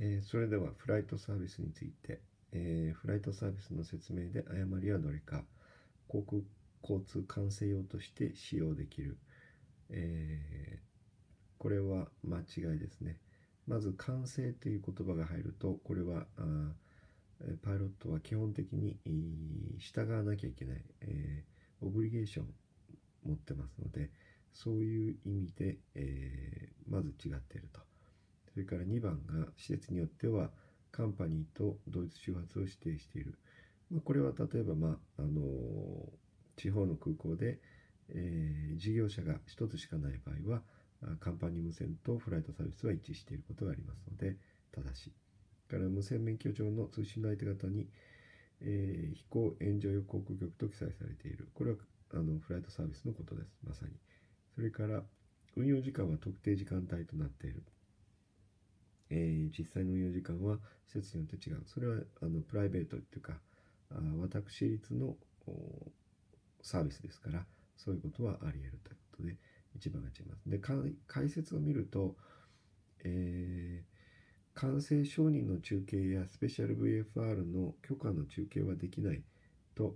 えー、それではフライトサービスについて、えー、フライトサービスの説明で誤りはどれか航空交通管制用として使用できる、えー、これは間違いですね。まず管制という言葉が入るとこれはあパイロットは基本的に従わなきゃいけない、えー、オブリゲーション持ってますのでそういう意味で、えー、まず違っていると。それから2番が施設によってはカンパニーと同一周発を指定している、まあ、これは例えば、まああの地方の空港で、えー、事業者が1つしかない場合はカンパニー無線とフライトサービスは一致していることがありますので正しい。から無線免許上の通信の相手方に、えー、飛行援助用航空局と記載されている。これはあのフライトサービスのことです。まさに。それから運用時間は特定時間帯となっている。えー、実際の運用時間は施設によって違う。それはあのプライベートっていうか、あ私立のサービスですから、そういうことはあり得るということで、一番が違います。で、解説を見ると、えー、完成承認の中継やスペシャル VFR の許可の中継はできないと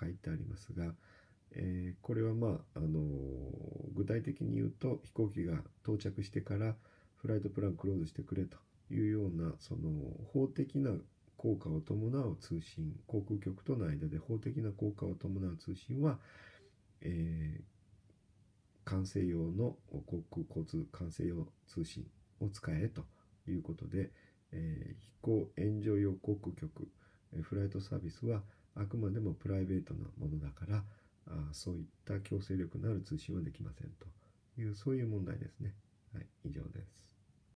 書いてありますが、えー、これはまあ、あのー、具体的に言うと飛行機が到着してからフライトプランクローズしてくれというようなその法的な効果を伴う通信航空局との間で法的な効果を伴う通信は、えー、管制用の航空交通管制用通信を使えということで、えー、飛行援助用航空局フライトサービスはあくまでもプライベートなものだからあそういった強制力のある通信はできませんというそういう問題ですね。はい、以上です。